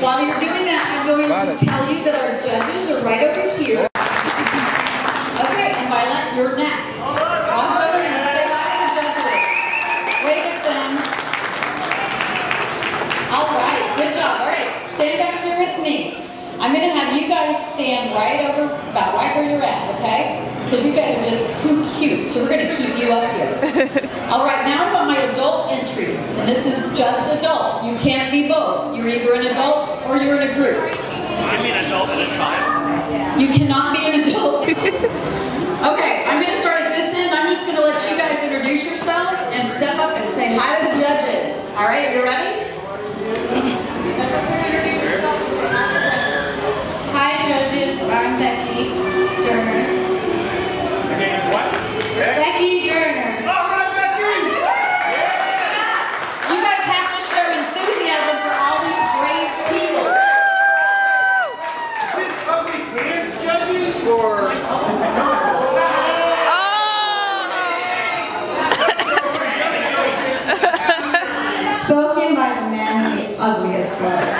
While you're doing that, I'm going Got to it. tell you that our judges are right over here. Okay, and Violette, you're next. Walk over and say hi to the judges. Wave at them. All right, good job. All right, stand back here with me. I'm gonna have you guys stand right over, about right where you're at, okay? Because you guys are just too cute, so we're gonna keep you up here. All right, now I want my adult entries, and this is just adult. You can't be both. You're either an adult or you're in a group. I'm an adult and a child. You cannot be an adult. okay, I'm going to start at this end. I'm just going to let you guys introduce yourselves and step up and say hi to the judges. All right, you ready? Step up here, introduce yourself, and say hi to the judges. Hi judges, I'm Becky Durner. Your name is what? Becky Durner. All right, Becky! You guys have to show enthusiasm for all these brave people. Is this ugly pants judging or? Spoken by the man with the ugliest sweater.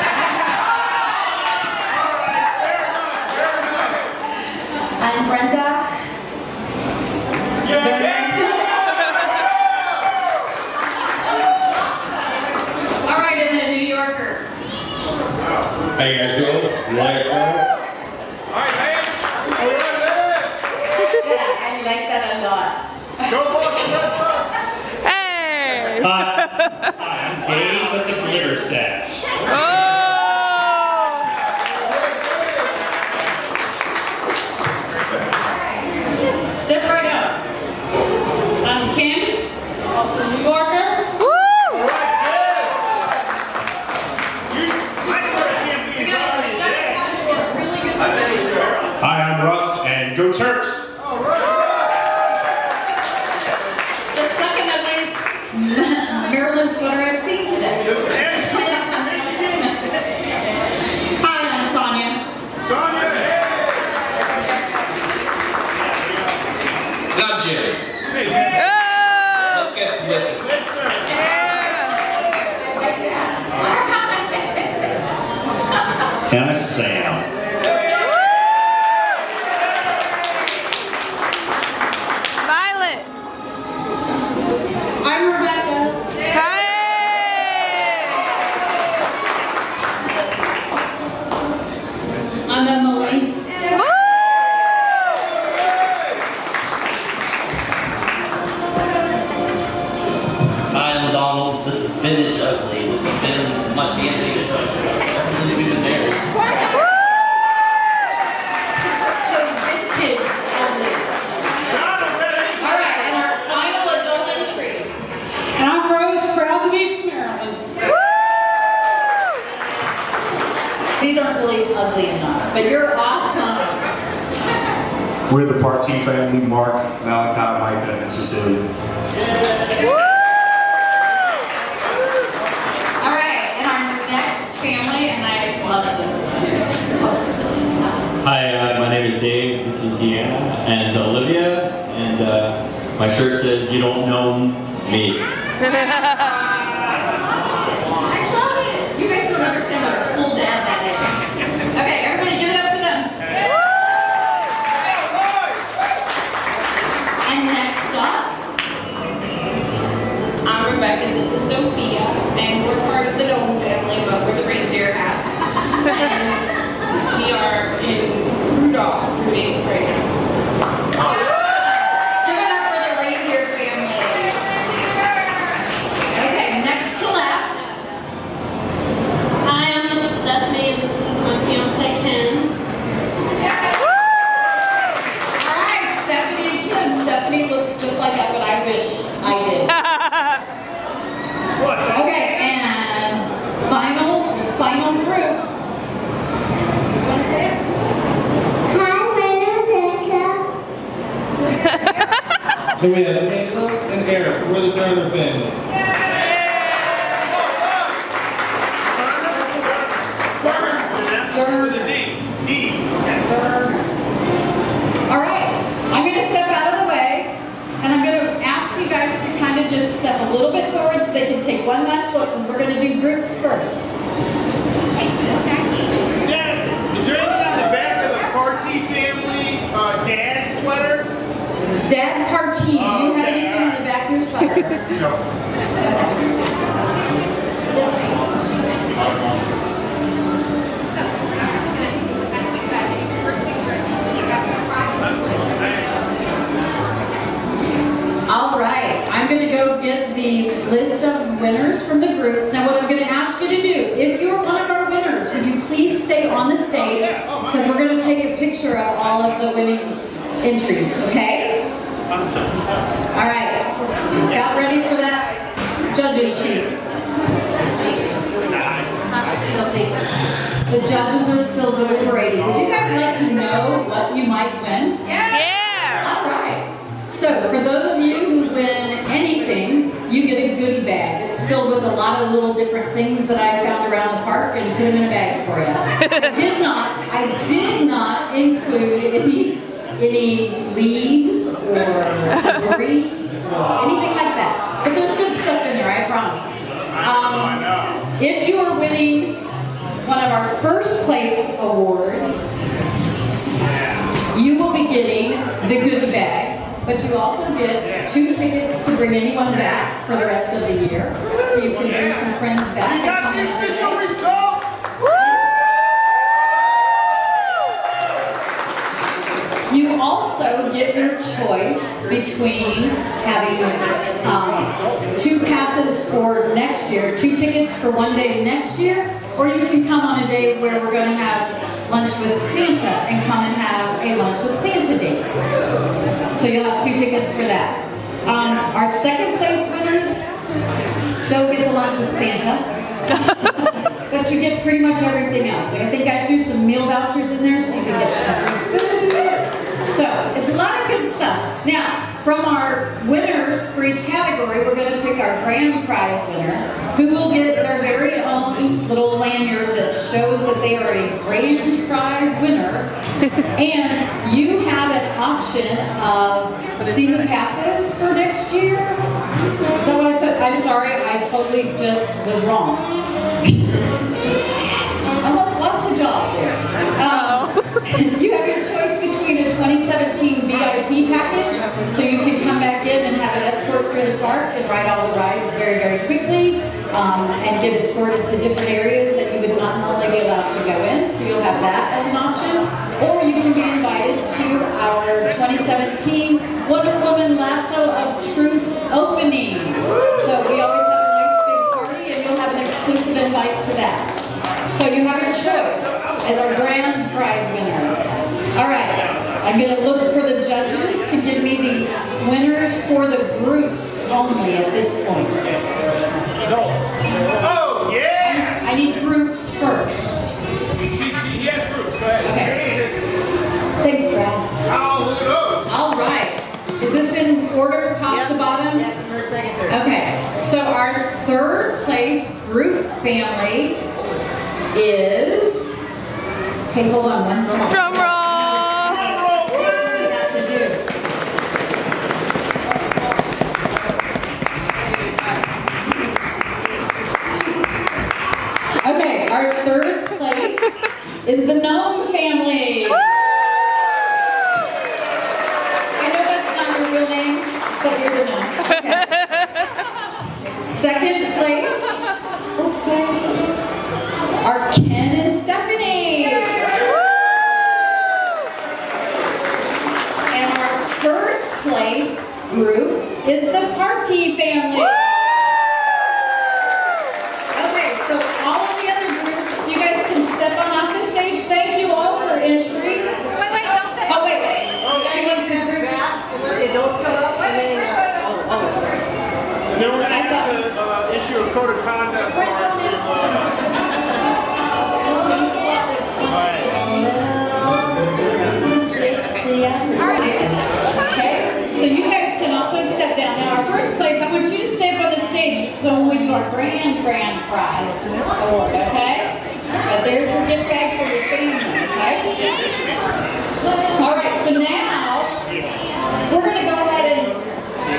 I'm Brenda. All right, and the New Yorker. How you guys doing? We're the Partee family, Mark, Malachi, Micah, and Cecilia. All right, and our next family, and I love this. Hi, uh, my name is Dave. This is Deanna and Olivia, and uh, my shirt says "You don't know me." I love it. You guys don't understand what a cool dad that is. Okay, everybody give it up for them. Up, I'm Rebecca. This is Sophia, and we're part of the Nolan family, but we're the reindeer half. and we are in Rudolph rooting right now. give it up for the reindeer family. Okay, next to last. Hi, I'm Stephanie. This is my fiance Ken. All right, Stephanie and Kim. Stephanie looks just like what I wish I did. Okay, and final, final group. You want to say it? Hi, my name is Erica. Hey, wait, okay, look, and Eric, we're the Turner family. D. Okay. Durn. All right, I'm going to step out of the way, and I'm going to ask you guys to kind of just step a little bit forward so they can take one last look because we're going to do groups first. Jess, is there anything on the back of the Partee family uh, dad sweater? Dad Partee, do you oh, have Okay, anything on the back of your sweater? All right, I'm going to go get the list of winners from the groups. Now, what I'm going to ask you to do, if you're one of our winners, would you please stay on the stage oh, oh, because we're going to take a picture of all of the winning entries, okay? All right, got ready for that judges sheet? The judges are still deliberating. Would you guys like to know what you might win? Yeah. yeah. All right. So for those of you who win anything, you get a goodie bag. It's filled with a lot of little different things that I found around the park and put them in a bag for you. I did not, I did not include any, any leaves or debris, anything like that. But there's good stuff in there, I promise. Um, if you are winning one of our first place awards, you will be getting the goodie bag, but you also get two tickets to bring anyone back for the rest of the year. So you can bring some friends back. And come the also get your choice between having um, two passes for next year, two tickets for one day next year, or you can come on a day where we're going to have lunch with Santa and come and have a lunch with Santa date. So you'll have two tickets for that. Um, our second place winners don't get the lunch with Santa. but you get pretty much everything else. Like I think I threw some meal vouchers in there so you can get some food. So it's a lot of good stuff. Now, from our winners for each category, we're going to pick our grand prize winner, who will get their very own little lanyard that shows that they are a grand prize winner. and you have an option of season passes for next year. Is that what I put? I'm sorry, I totally just was wrong. Almost lost a job there. Um, you have your choice between a 2017 VIP package, so you can come back in and have an escort through the park and ride all the rides very, very quickly, um, and get escorted to different areas that you would not normally be allowed to go in, so you'll have that as an option. Or you can be invited to our 2017 Wonder Woman Lasso of Truth opening. So we always have a nice big party, and you'll have an exclusive invite to that. So you have your choice as our grand prize winner. All right, I'm going to look for the judges to give me the winners for the groups only at this point. Oh, yeah. I need groups first. She, she, he has groups. Go ahead. Okay. Thanks, Brad. Oh, look at those. All right. Is this in order, top to bottom? Yes, first, second, third. Okay. So our third place group family is. Hey, hold on one second. Drum roll. What do we have to do? Okay, our third place is the Gnome family. I know that's not your real name, but you're the Gnomes. Okay. Second place, oops, sorry, are up on the stage so when we do our grand, grand prize award, okay? But there's your gift bag for your family, okay? All right, so now, we're gonna go ahead and,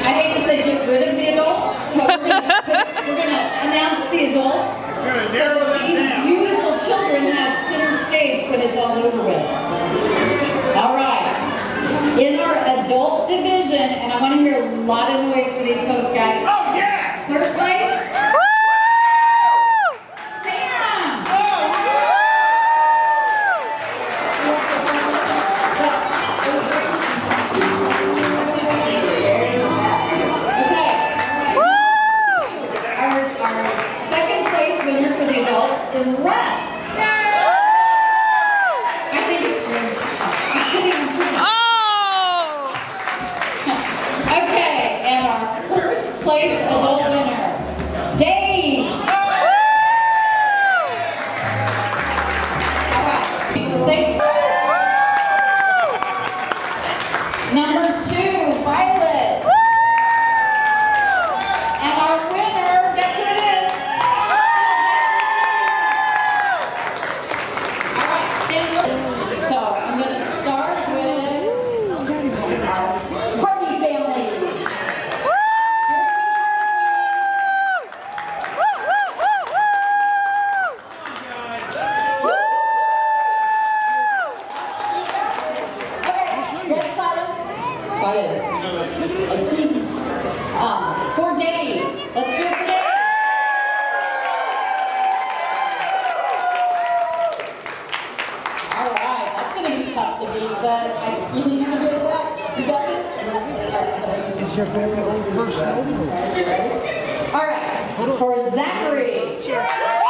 I hate to say get rid of the adults, but we're gonna, announce the adults. So these beautiful children have center stage when it's all over with. All right. In our adult division, and I want to hear a lot of noise for these folks, guys. Oh, yeah! Third place. Sam. Okay. Our, our second place winner for the adults is Russ. I think it's even. Oh! Okay, and our first place adult For. Let's do it for. All right, that's gonna be tough to beat, but you do it, Zach? You got this? It's your very you ready? All right, for Zachary.